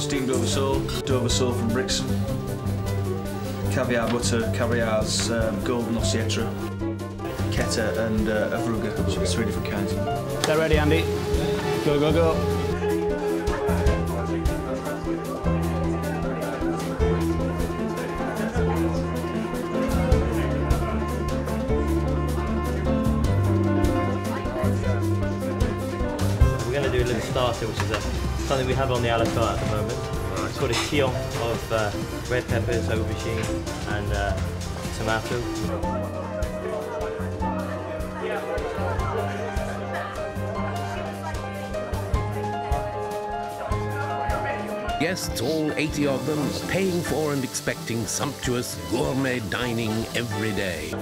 sole, Dover sole from Brixham, caviar butter, caviar's um, golden ossietra, keta and uh, avruga, so three different kinds. They're ready, Andy. Go, go, go. Do a little starter, which is a, something we have on the a la carte at the moment. It's called a chillon of uh, red peppers, aubergine, and uh, tomato. Guests, all 80 of them, are paying for and expecting sumptuous gourmet dining every day.